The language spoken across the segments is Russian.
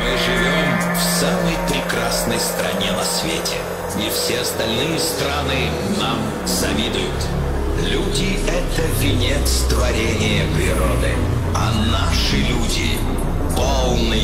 Мы живем в самой прекрасной стране на свете, и все остальные страны нам завидуют. Люди — это венец творения природы, а наши люди — полный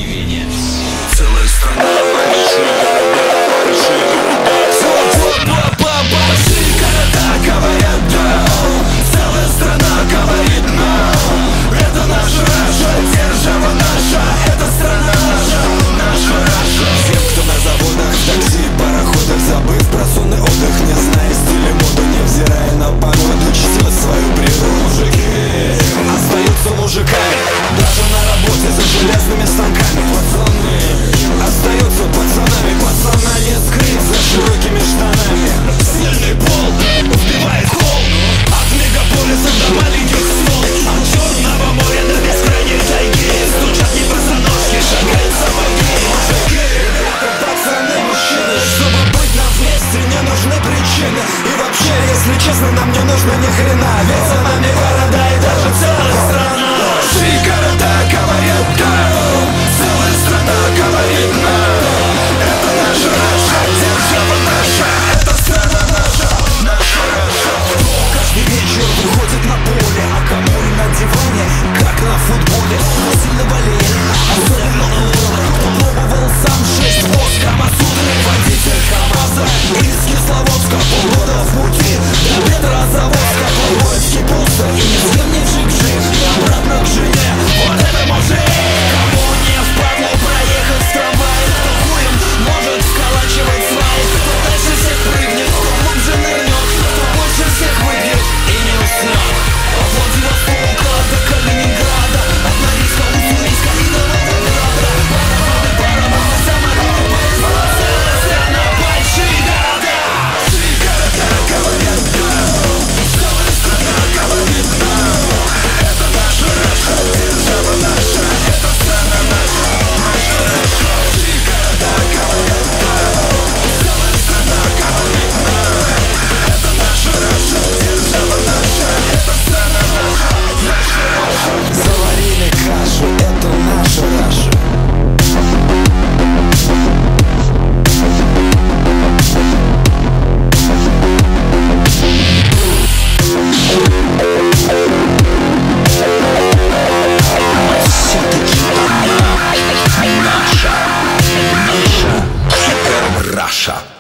Caixa.